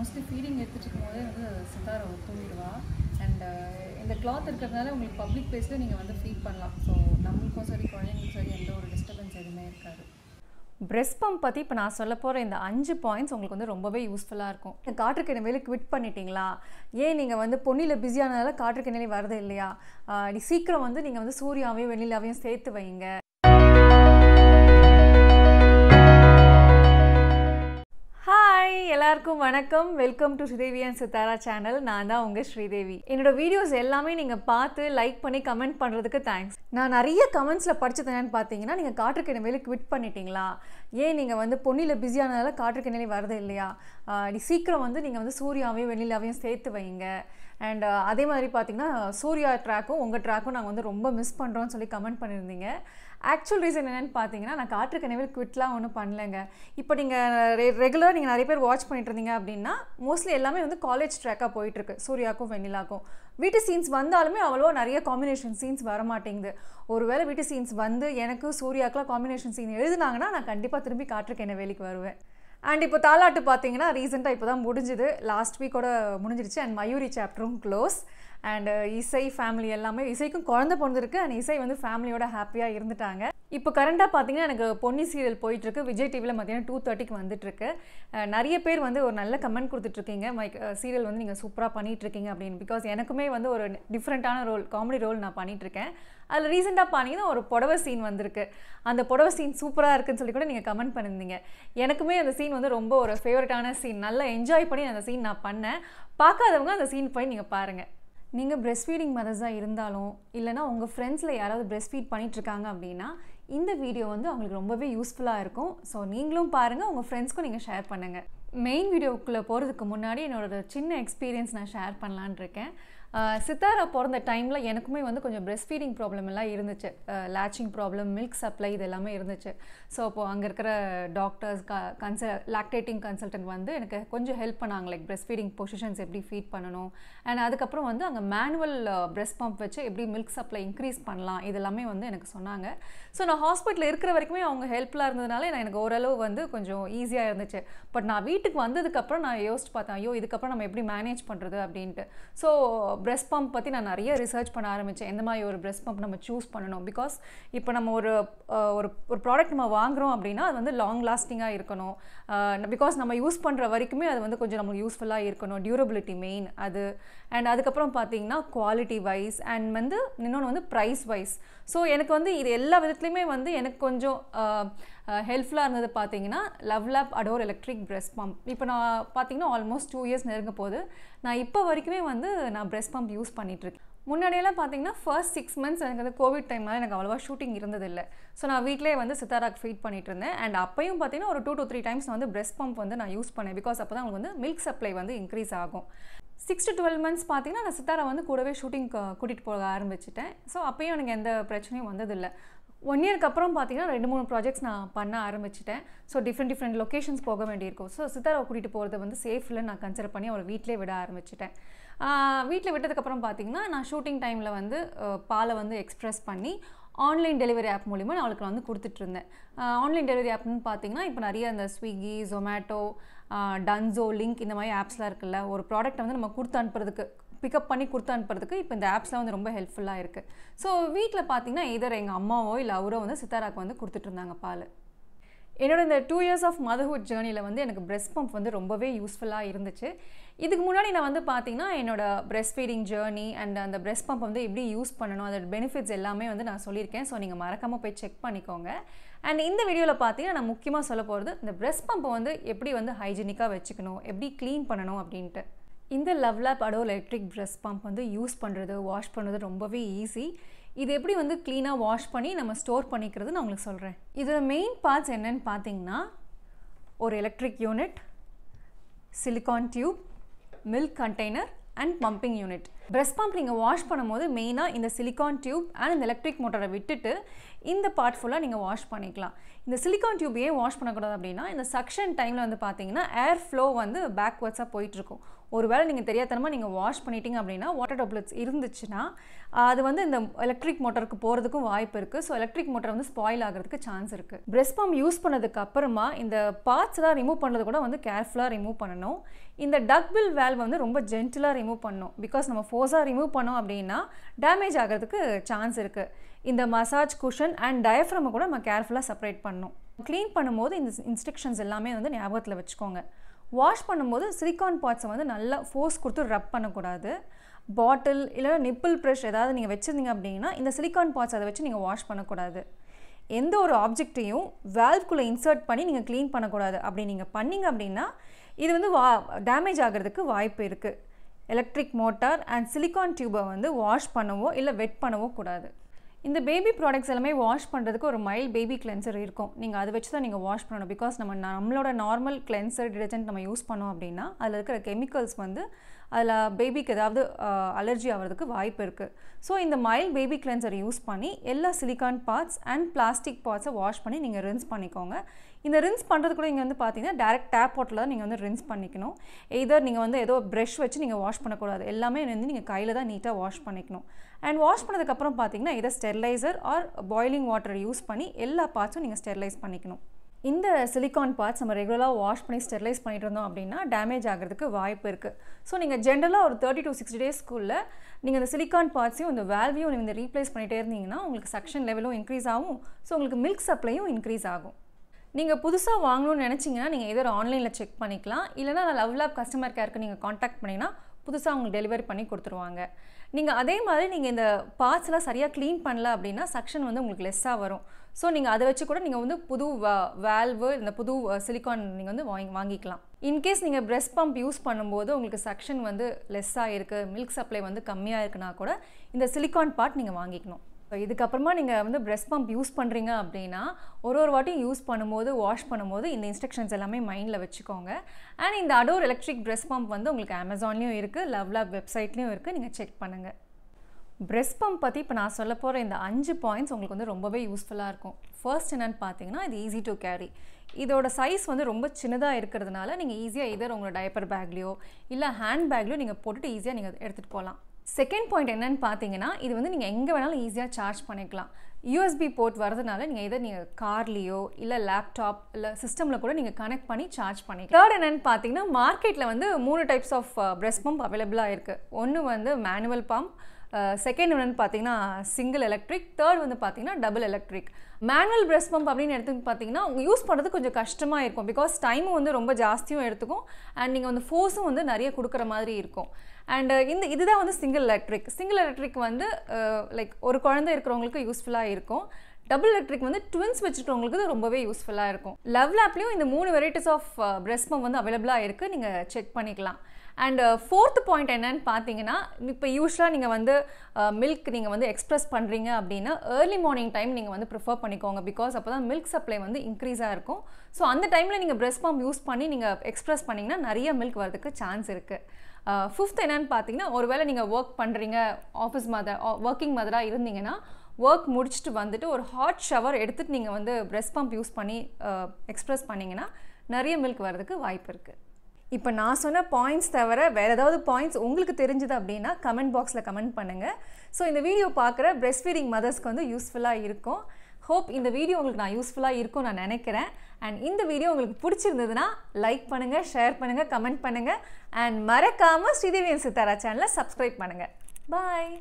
Mostly feeding எடுத்துட்டு இருக்கும்போதே வந்து சித்தார தூங்கிடுவா. அண்ட் uh, இந்த கிளாத் இருக்கிறதுனால உங்களுக்கு பப்ளிக் பிளேஸில் நீங்கள் வந்து ஃபீட் பண்ணலாம். ஸோ நம்மளுக்கும் சரி குழந்தைங்களுக்கும் சரி எந்த ஒரு டிஸ்டர்பன்ஸ் எதுவுமே இருக்காது. பிரெஸ் பம்ப் பற்றி இப்போ நான் சொல்ல போகிற இந்த அஞ்சு பாயிண்ட்ஸ் உங்களுக்கு வந்து ரொம்பவே யூஸ்ஃபுல்லாக இருக்கும். காற்றுக்கிணை வேலை குவிட் பண்ணிட்டீங்களா? ஏன் நீங்கள் வந்து பொன்னியில் பிஸியானதால காற்றுக்கிணை வரது இல்லையா? சீக்கிரம் வந்து நீங்கள் வந்து சூர்யாவையும் வெளியிலாவையும் சேர்த்து வைங்க. எல்லாருக்கும் வணக்கம். Welcome to Sridevi and Sithara channel நான் தான் உங்கள் ஸ்ரீதேவி. என்னோட வீடியோஸ் எல்லாமே நீங்கள் பார்த்து லைக் பண்ணி கமெண்ட் பண்ணுறதுக்கு தேங்க்ஸ் நான் நிறைய கமெண்ட்ஸில் படிச்சது என்னன்னு பார்த்தீங்கன்னா நீங்கள் காற்றுக்கிணை வேலை குவிட் பண்ணிட்டீங்களா? ஏன் நீங்கள் வந்து பொன்னியில் பிஸியானதால காற்றுக்கிணை வரது இல்லையா? நீ சீக்கிரம் வந்து நீங்கள் வந்து சூர்யாவையும் வெளியிலாவையும் சேர்த்து வைங்க. அண்ட் அதே மாதிரி பார்த்தீங்கன்னா சூர்யா ட்ராக்கும் உங்கள் ட்ராக்கும் நாங்கள் வந்து ரொம்ப மிஸ் பண்ணுறோம்னு சொல்லி கமெண்ட் பண்ணியிருந்தீங்க. ஆக்சுவல் ரீசன் என்னென்னு பார்த்தீங்கன்னா நான் காற்று கனவில் குவிட்லாம் ஒன்றும் பண்ணலைங்க. இப்போ நீங்கள் ரெ ரெகுலராக நீங்கள் நிறைய பேர் வாட்ச் பண்ணிட்டு இருந்தீங்க அப்படின்னா மோஸ்ட்லி எல்லாமே வந்து காலேஜ் ட்ராக்காக போயிட்டுருக்கு. சூர்யாக்கும் வெண்ணிலாக்கும். வீட்டு சீன்ஸ் வந்தாலுமே அவ்வளோ நிறைய காம்பினேஷன் சீன்ஸ் வர மாட்டேங்குது ஒருவேளை வீட்டு சீன்ஸ் வந்து எனக்கு சூர்யாக்கெலாம் காம்பினேஷன் சீன் எழுதுனாங்கன்னா நான் கண்டிப்பாக திரும்பி காற்றுக்கு என்ன வேலைக்கு வருவேன். அண்ட் இப்போ தாலாட்டு பார்த்தீங்கன்னா ரீசெண்டாக இப்போ தான் முடிஞ்சுது. லாஸ்ட் வீக்கோட முடிஞ்சிருச்சு. அண்ட் மயூரி சாப்டரும் க்ளோஸ் அண்ட் uh, இசை ஃபேமிலி எல்லாமே இசைக்கும் குழந்த பிறந்திருக்கு. அண்ட் இசை வந்து ஃபேமிலியோட ஹாப்பியாக இருந்துட்டாங்க. இப்போ கரண்டாக பார்த்தீங்கன்னா எனக்கு பொன்னி சீரியல் போயிட்டுருக்கு. விஜய் டிவியில் மத்தியானம் டூ தேர்ட்டிக்கு வந்துட்டுருக்கு. Uh, நிறைய பேர் வந்து ஒரு நல்ல கமெண்ட் கொடுத்துட்ருக்கீங்க மைக் சீரியல் uh, வந்து நீங்கள் சூப்பராக பண்ணிகிட்ருக்கீங்க அப்படின்னு. பிகாஸ் எனக்குமே வந்து ஒரு டிஃப்ரெண்ட்டான ரோல் காமெடி ரோல் நான் பண்ணிகிட்ருக்கேன் அதில் ரீசெண்டாக பார்த்தீங்கன்னா ஒரு புடவை சீன் வந்திருக்கு. அந்த புடவை சீன் சூப்பராக இருக்குன்னு சொல்லி கூட நீங்கள் கமெண்ட் பண்ணியிருந்தீங்க. எனக்குமே அந்த சீன் வந்து ரொம்ப ஒரு ஃபேவரட்டான சீன் நல்லா என்ஜாய் பண்ணி அந்த சீன் நான் பண்ணேன். பார்க்காதவங்க அந்த சீன் போய் நீங்கள் பாருங்கள் நீங்கள் பிரெஸ்ட் ஃபீடிங் மதர்ஸாக இருந்தாலும் இல்லைனா உங்கள் ஃப்ரெண்ட்ஸில் யாராவது பிரெஸ்ட் ஃபீட் பண்ணிகிட்ருக்காங்க அப்படின்னா இந்த வீடியோ வந்து அவங்களுக்கு ரொம்பவே யூஸ்ஃபுல்லாக இருக்கும். ஸோ நீங்களும் பாருங்கள் உங்கள் ஃப்ரெண்ட்ஸ்க்கும் நீங்கள் ஷேர் பண்ணுங்கள் மெயின் வீடியோக்குள்ளே போகிறதுக்கு முன்னாடி என்னோட சின்ன எக்ஸ்பீரியன்ஸ் நான் ஷேர் பண்ணலான் இருக்கேன். சித்தாரா பிறந்த டைமில் எனக்குமே வந்து கொஞ்சம் பிரெஸ்ட் ஃபீடிங் ப்ராப்ளம் எல்லாம் இருந்துச்சு. லேச்சிங் ப்ராப்ளம் மில்க் சப்ளை இது எல்லாமே இருந்துச்சு. ஸோ அப்போது அங்கே இருக்கிற டாக்டர்ஸ் க கன்சல் லாக்டேட்டிங் கன்சல்டன்ட் வந்து எனக்கு கொஞ்சம் ஹெல்ப் பண்ணாங்க. லைக் பிரெஸ்ட் ஃபீடிங் பொசிஷன்ஸ் எப்படி ஃபீட் பண்ணணும். அண்ட் அதுக்கப்புறம் வந்து அங்கே மேனுவல் பிரெஸ்ட் பம்ப் வச்சு எப்படி மில்க் சப்ளை இன்க்ரீஸ் பண்ணலாம். இதெல்லாமே வந்து எனக்கு சொன்னாங்க. ஸோ நான் ஹாஸ்பிட்டலில் இருக்கிற வரைக்குமே அவங்க ஹெல்ப்ஃபுல்லாக இருந்ததுனால நான் எனக்கு ஓரளவு வந்து கொஞ்சம் ஈஸியாக இருந்துச்சு. பட் நான் வீட்டுக்கு வந்ததுக்கப்புறம் நான் யோசிச்சு பார்த்தேன் ஐயோ இதுக்கப்புறம் நம்ம எப்படி மேனேஜ் பண்ணுறது அப்படின்ட்டு. ஸோ ப்ரெஸ் பம்ப் பற்றி நான் நிறைய ரிசர்ச் பண்ண ஆரம்பித்தேன் எந்த மாதிரி ஒரு ப்ரெஸ் பம்ப் நம்ம சூஸ் பண்ணணும்? பிகாஸ் இப்போ நம்ம ஒரு ஒரு ஒரு ப்ராடக்ட் நம்ம வாங்குறோம் அப்படின்னா அது வந்து லாங் லாஸ்டிங்காக இருக்கணும். பிகாஸ் நம்ம யூஸ் பண்ணுற வரைக்குமே அது வந்து கொஞ்சம் நம்மளுக்கு யூஸ்ஃபுல்லாக இருக்கணும். டியூரபிலிட்டி மெயின் அது. அண்ட் அதுக்கப்புறம் பார்த்தீங்கன்னா குவாலிட்டி வைஸ் அண்ட் வந்து இன்னொன்று வந்து ப்ரைஸ் வைஸ் ஸோ எனக்கு வந்து இது எல்லா விதத்துலையுமே வந்து எனக்கு கொஞ்சம் ஹெல்ப்ஃபுல்லாக இருந்தது பார்த்தீங்கன்னா LuvLap Adore electric breast pump இப்போ நான் பார்த்தீங்கன்னா ஆல்மோஸ்ட் டூ இயர்ஸ் நெருங்க போது நான் இப்போ வரைக்குமே வந்து நான் ப்ரெஸ் பம்ப் யூஸ் பண்ணிகிட்ருக்கேன் முன்னாடியெல்லாம் பார்த்தீங்கன்னா ஃபர்ஸ்ட் சிக்ஸ் மந்த்ஸ் எனக்கு வந்து கோவிட் டைம்லாம் எனக்கு அவ்வளோவா ஷூட்டிங் இருந்ததில்லை. ஸோ நான் வீட்டிலே வந்து சித்தாராக்கு ஃபீட் பண்ணிட்டு இருந்தேன் அண்ட் அப்பையும் பார்த்தீங்கன்னா ஒரு டூ டூ த்ரீ டைம்ஸ் வந்து பிரெஸ்ட் பம்ப் வந்து நான் யூஸ் பண்ணேன். பிகாஸ் அப்போ தான் அவங்களுக்கு வந்து மில்க் சப்ளை வந்து இன்க்ரீஸ் ஆகும். சிக்ஸ் டு டுவெல் மந்த்ஸ் பார்த்தீங்கன்னா நான் சித்தாரா வந்து கூடவே ஷூட்டிங் கூட்டிகிட்டு போக ஆரம்பிச்சிட்டேன். ஸோ அப்பயும் எனக்கு எந்த பிரச்சனையும் வந்ததில்லை. ஒன் இயர்க்கு அப்புறம் பார்த்தீங்கன்னா ரெண்டு மூணு ப்ராஜெக்ட்ஸ் நான் பண்ண ஆரம்பிச்சிட்டேன். ஸோ டிஃப்ரெண்ட் டிஃப்ரெண்ட் லொக்கேஷன்ஸ் போக வேண்டியிருக்கும். ஸோ சித்தாராவை கூட்டிகிட்டு போகிறது வந்து சேஃப்ல நான் கன்சிடர் பண்ணி அவரை வீட்டிலே விட ஆரம்பிச்சிட்டேன். வீட்டில் விட்டதுக்கப்புறம் பார்த்தீங்கன்னா நான் ஷூட்டிங் டைமில் வந்து பாலை வந்து எக்ஸ்ப்ரெஸ் பண்ணி ஆன்லைன் டெலிவரி ஆப் மூலிமா நான் அவளுக்கு வந்து கொடுத்துட்ருந்தேன் ஆன்லைன் டெலிவரி ஆப்னு பார்த்தீங்கன்னா இப்போ நிறைய அந்த ஸ்விக்கி ஜொமேட்டோ டன்சோ லிங்க் இந்த மாதிரி ஆப்ஸ்லாம் இருக்குல்ல ஒரு ப்ராடக்ட்டை வந்து நம்ம கொடுத்து அனுப்புறதுக்கு பிக்கப் பண்ணி கொடுத்து அனுப்புறதுக்கு இப்போ இந்த ஆப்ஸ்லாம் வந்து ரொம்ப ஹெல்ப்ஃபுல்லாக இருக்குது ஸோ வீட்டில் பார்த்தீங்கன்னா இதர் எங்கள் அம்மாவோ இல்லை அவரோ வந்து சித்தாராக்கு வந்து கொடுத்துட்ருந்தாங்க பால். என்னோட இந்த டூ இயர்ஸ் ஆஃப் மதர்ஹுட் ஜேர்னியில் வந்து எனக்கு பிரெஸ்ட் பம்ப் வந்து ரொம்பவே யூஸ்ஃபுல்லாக இருந்துச்சு. இதுக்கு முன்னாடி நான் வந்து பார்த்தீங்கன்னா என்னோட பிரெஸ்ட் ஃபீடிங் ஜேர்னி அண்ட் அந்த பிரெஸ்ட் பம்ப் வந்து எப்படி யூஸ் பண்ணணும் அதோட பெனிஃபிட்ஸ் எல்லாமே வந்து நான் சொல்லியிருக்கேன். ஸோ நீங்கள் மறக்காமல் போய் செக் பண்ணிக்கோங்க. அண்ட் இந்த வீடியோவில் பார்த்தீங்கன்னா நான் முக்கியமாக சொல்ல போகிறது இந்த பிரெஸ்ட் பம்பை வந்து எப்படி வந்து ஹைஜீனிக்காக வச்சுக்கணும் எப்படி க்ளீன் பண்ணணும் அப்படின்ட்டு. இந்த LuvLap Adore electric breast pump வந்து யூஸ் பண்ணுறது வாஷ் பண்ணுறது ரொம்பவே ஈஸி இது எப்படி வந்து க்ளீனாக வாஷ் பண்ணி நம்ம ஸ்டோர் பண்ணிக்கிறது நான் உங்களுக்கு சொல்கிறேன் இதோட மெயின் பார்ட்ஸ் என்னன்னு பார்த்தீங்கன்னா ஒரு electric unit silicone tube milk container and pumping unit breast pump நீங்கள் வாஷ் பண்ணும்போது மெயினாக இந்த சிலிகான் டியூப் அண்ட் இந்த எலக்ட்ரிக் மோட்டரை விட்டுட்டு இந்த பார்ட் ஃபுல்லாக நீங்கள் வாஷ் பண்ணிக்கலாம். இந்த சிலிகான் டியூப் ஏன் வாஷ் பண்ணக்கூடாது அப்படின்னா இந்த சக்ஷன் டைமில் வந்து பார்த்தீங்கன்னா ஏர் ஃப்ளோ வந்து பேக்வர்ட்ஸாக போயிட்டுருக்கும். ஒருவேளை நீங்கள் தெரியாதனமாக நீங்கள் வாஷ் பண்ணிட்டீங்க அப்படின்னா வாட்டர் டாப்லெட்ஸ் இருந்துச்சுன்னா அது வந்து இந்த எலக்ட்ரிக் மோட்டருக்கு போகிறதுக்கும் வாய்ப்பு இருக்குது ஸோ எலக்ட்ரிக் மோட்டர் வந்து ஸ்பாயில் ஆகிறதுக்கு சான்ஸ் இருக்குது பிரெஸ்ட் பம்ப் யூஸ் பண்ணதுக்கு அப்புறமா இந்த பார்ட்ஸ் எல்லாம் ரிமூவ் பண்ணுறது கூட வந்து கேர்ஃபுல்லாக ரிமூவ் பண்ணணும். இந்த டக்பில் வேல்வ் வந்து ரொம்ப ஜென்டிலாக ரிமூவ் பண்ணணும். பிகாஸ் நம்ம ஃபோர் ஃபோர்ஸாக ரிமூவ் பண்ணோம் அப்படின்னா டேமேஜ் ஆகிறதுக்கு சான்ஸ் இருக்குது இந்த மசாஜ் குஷன் அண்ட் டயஃப்ரமை கூட நம்ம கேர்ஃபுல்லாக செப்பரேட் பண்ணணும். க்ளீன் பண்ணும்போது இந்த இன்ஸ்ட்ரக்ஷன்ஸ் எல்லாமே வந்து ஞாபகத்தில் வச்சுக்கோங்க. வாஷ் பண்ணும்போது சிலிக்கான் பாட்ஸை வந்து நல்லா ஃபோர்ஸ் கொடுத்து ரப் பண்ணக்கூடாது. பாட்டில் இல்லை நிப்பிள் ப்ரெஷ் ஏதாவது நீங்கள் வச்சுருந்தீங்க அப்படின்னா இந்த சிலிக்கான் பாட்ஸ் அதை வச்சு நீங்கள் வாஷ் பண்ணக்கூடாது. எந்த ஒரு ஆப்ஜெக்டையும் வேல்வ்குள்ளே இன்சர்ட் பண்ணி நீங்கள் க்ளீன் பண்ணக்கூடாது. அப்படி நீங்கள் பண்ணீங்க அப்படின்னா இது வந்து வா டேமேஜ் ஆகிறதுக்கு வாய்ப்பு இருக்குது எலக்ட்ரிக் மோட்டார் அண்ட் சிலிக்கான் டியூபை வந்து வாஷ் பண்ணவோ இல்லை வெட் பண்ணவோ கூடாது. இந்த பேபி ப்ராடக்ட்ஸ் எல்லாமே வாஷ் பண்ணுறதுக்கு ஒரு மைல்ட் பேபி கிளென்சர் இருக்கும். நீங்கள் அதை வச்சு தான் நீங்கள் வாஷ் பண்ணணும். பிகாஸ் நம்ம நம்மளோட நார்மல் கிளென்சர் டிடர்ஜென்ட் நம்ம யூஸ் பண்ணோம் அப்படின்னா அதில் இருக்கிற கெமிக்கல்ஸ் வந்து அதில் பேபிக்கு ஏதாவது அலர்ஜி ஆகிறதுக்கு வாய்ப்பு இருக்குது ஸோ இந்த மைல்ட் பேபி கிளென்சர் யூஸ் பண்ணி எல்லா சிலிக்கான் பார்ட்ஸ் அண்ட் பிளாஸ்டிக் பார்ட்ஸை வாஷ் பண்ணி நீங்கள் ரின்ஸ் பண்ணிக்கோங்க. இந்த ரின்ஸ் பண்ணுறது கூட இங்கே வந்து பார்த்தீங்கன்னா டேரக்ட் டேப் வாட்டரில் தான் நீங்கள் வந்து ரின்ஸ் பண்ணிக்கணும். எதர் நீங்கள் வந்து ஏதோ ப்ரெஷ் வச்சு நீங்கள் வாஷ் பண்ணக்கூடாது. எல்லாமே வந்து நீங்கள் கையில் தான் நீட்டாக வாஷ் பண்ணிக்கணும். அண்ட் வாஷ் பண்ணதுக்கப்புறம் பார்த்தீங்கன்னா இதை steriliser or boiling water use பண்ணி எல்லா பார்ட்ஸும் நீங்கள் ஸ்டெர்லைஸ் பண்ணிக்கணும். இந்த சிலிக்கான் பார்ட்ஸ் நம்ம ரெகுலராக வாஷ் பண்ணி ஸ்டெர்லைஸ் பண்ணிட்டு இருந்தோம் அப்படின்னா டேமேஜ் ஆகிறதுக்கு வாய்ப்பு இருக்குது ஸோ நீங்கள் ஜென்ரலாக ஒரு தேர்ட்டி டு சிக்ஸ்டி டேஸ்க்குள்ளே நீங்கள் இந்த சிலிக்கான் பார்ட்ஸையும் இந்த வேல்வியும் நீங்கள் ரீப்ளேஸ் பண்ணிகிட்டே இருந்தீங்கன்னா உங்களுக்கு சக்ஷன் லெவலும் இன்க்ரீஸ் ஆகும். ஸோ உங்களுக்கு மில்க் சப்ளையும் இன்க்ரீஸ் ஆகும். நீங்கள் புதுசாக வாங்கணும்னு நினச்சிங்கன்னா நீங்கள் எதோ ஆன்லைனில் செக் பண்ணிக்கலாம். இல்லைனா நான் லவ் லேப் கஸ்டமர் கேருக்கு நீங்கள் காண்டாக்ட் பண்ணிங்கன்னா புதுசாக உங்களுக்கு டெலிவரி பண்ணி கொடுத்துருவாங்க. நீங்கள் அதே மாதிரி நீங்கள் இந்த பார்ட்ஸ்லாம் சரியாக க்ளீன் பண்ணல அப்படின்னா சக்ஷன் வந்து உங்களுக்கு லெஸ்ஸாக வரும். ஸோ நீங்கள் அதை வச்சு கூட நீங்கள் வந்து புது வேல்வு இந்த புது சிலிக்கான் நீங்கள் வந்து வாங்கி வாங்கிக்கலாம். இன்கேஸ் நீங்கள் பிரெஸ்ட் பம்ப் யூஸ் பண்ணும்போது உங்களுக்கு சக்ஷன் வந்து லெஸ்ஸாக இருக்குது மில்க் சப்ளை வந்து கம்மியாக இருக்குன்னா கூட இந்த சிலிக்கான் பார்ட் நீங்கள் வாங்கிக்கணும். இதுக்கப்புறமா நீங்கள் வந்து பிரெஸ்ட் பம்ப் யூஸ் பண்ணுறீங்க அப்படின்னா ஒரு ஒரு வாட்டியும் யூஸ் பண்ணும்போது வாஷ் பண்ணும்போது இந்த இன்ஸ்ட்ரக்ஷன்ஸ் எல்லாமே மைண்டில் வச்சுக்கோங்க. அண்ட் இந்த அடோர் எலக்ட்ரிக் பிரெஸ்ட் பம்ப் வந்து உங்களுக்கு அமேசான்லேயும் இருக்குது லவ் லேப் வெப்சைட்லேயும் இருக்குது நீங்கள் செக் பண்ணுங்கள் பிரெஸ்ட் பம்ப் பற்றி இப்போ நான் சொல்ல போகிற இந்த அஞ்சு பாயிண்ட்ஸ் உங்களுக்கு வந்து ரொம்பவே யூஸ்ஃபுல்லாக இருக்கும். ஃபர்ஸ்ட் என்னென்னு பார்த்தீங்கன்னா இது ஈஸி டு கேரி இதோட சைஸ் வந்து ரொம்ப சின்னதாக இருக்கிறதுனால நீங்கள் ஈஸியாக இதர் உங்களோட டயப்பர் பேக்லேயோ இல்லை ஹேண்ட் பேக்லேயோ நீங்கள் போட்டுட்டு ஈஸியாக நீங்கள் எடுத்துகிட்டு போகலாம். செகண்ட் பாயிண்ட் என்னன்னு பார்த்தீங்கன்னா இது வந்து நீங்கள் எங்கே வேணாலும் ஈஸியாக சார்ஜ் பண்ணிக்கலாம். யூஎஸ்பி போர்ட் வரதுனால நீங்கள் இதை நீங்கள் கார்லேயோ இல்லை லேப்டாப் இல்லை சிஸ்டமில் கூட நீங்கள் கனெக்ட் பண்ணி சார்ஜ் பண்ணிக்கலாம். தேர்ட் என்னென்னு பார்த்தீங்கன்னா மார்க்கெட்டில் வந்து மூணு டைப்ஸ் ஆஃப் பிரெஸ் பம்ப் அவைலபிளாக இருக்குது ஒன்று வந்து மேனுவல் பம்ப் செகண்ட் ஒன்று பார்த்தீங்கன்னா சிங்கிள் எலக்ட்ரிக் தேர்ட் வந்து பார்த்தீங்கன்னா double electric manual breast pump அப்படின்னு எடுத்து பார்த்தீங்கன்னா உங்கள் யூஸ் பண்ணுறது கொஞ்சம் கஷ்டமாக இருக்கும். பிகாஸ் டைமும் வந்து ரொம்ப ஜாஸ்தியும் எடுத்துக்கும். அண்ட் நீங்கள் வந்து ஃபோர்ஸும் வந்து நிறைய கொடுக்குற மாதிரி இருக்கும். அண்ட் இந்த இதுதான் வந்து சிங்கிள் எலக்ட்ரிக் சிங்கிள் எலக்ட்ரிக் வந்து லைக் ஒரு குழந்தை இருக்கிறவங்களுக்கு யூஸ்ஃபுல்லாக இருக்கும். டபுள் எலக்ட்ரிக் வந்து ட்வின்ஸ் வச்சுருக்கவங்களுக்கு இது ரொம்பவே யூஸ்ஃபுல்லாக இருக்கும். லவ் லேப்லேயும் இந்த மூணு வெரைட்டிஸ் ஆஃப் பிரெஸ் பம்ப் வந்து அவைலபிளாக இருக்குது நீங்கள் செக் பண்ணிக்கலாம். அண்ட் ஃபோர்த் பாயிண்ட் என்னன்னு பார்த்தீங்கன்னா இப்போ யூஸ்வலாக நீங்கள் வந்து uh, மில்க் நீங்கள் வந்து எக்ஸ்ப்ரெஸ் பண்ணுறீங்க அப்படின்னா ஏர்லி மார்னிங் டைம் நீங்கள் வந்து ப்ரிஃபர் பண்ணிக்கோங்க. பிகாஸ் அப்போ தான் மில்க் சப்ளை வந்து இன்க்ரீஸாக இருக்கும். ஸோ அந்த டைமில் நீங்கள் பிரெஸ் பம்ப் யூஸ் பண்ணி நீங்கள் எக்ஸ்ப்ரெஸ் பண்ணிங்கன்னா நிறைய மில்க் வரதுக்கு சான்ஸ் இருக்குது ஃபிஃப்த் uh, என்னன்னு பார்த்தீங்கன்னா ஒருவேளை நீங்கள் ஒர்க் பண்ணுறீங்க ஆஃபீஸ் மதர் ஒர்க்கிங் மதராக இருந்தீங்கன்னா ஒர்க் முடிச்சுட்டு வந்துட்டு ஒரு ஹாட் ஷவர் எடுத்துகிட்டு நீங்கள் வந்து பிரெஸ் பம்ப் யூஸ் பண்ணி எக்ஸ்ப்ரெஸ் பண்ணிங்கன்னா நிறைய மில்க் வரதுக்கு வாய்ப்பு இருக்குது இப்போ நான் சொன்ன பாயிண்ட்ஸ் தவிர வேறு ஏதாவது பாயிண்ட்ஸ் உங்களுக்கு தெரிஞ்சுது அப்படின்னா கமெண்ட் பாக்ஸில் கமெண்ட் பண்ணுங்கள் ஸோ இந்த வீடியோ பார்க்குற பிரெஸ்ட் ஃபீடிங் மதர்ஸ்க்கு வந்து யூஸ்ஃபுல்லாக இருக்கும். ஹோப் இந்த வீடியோ உங்களுக்கு நான் யூஸ்ஃபுல்லாக இருக்கும் நான் நினைக்கிறேன். அண்ட் இந்த வீடியோ உங்களுக்கு பிடிச்சிருந்ததுன்னா லைக் பண்ணுங்கள் ஷேர் பண்ணுங்கள் கமெண்ட் பண்ணுங்கள் அண்ட் மறக்காமல் ஸ்ரீதேவியன் சித்தாரா சேனலை சப்ஸ்கிரைப் பண்ணுங்கள் பாய்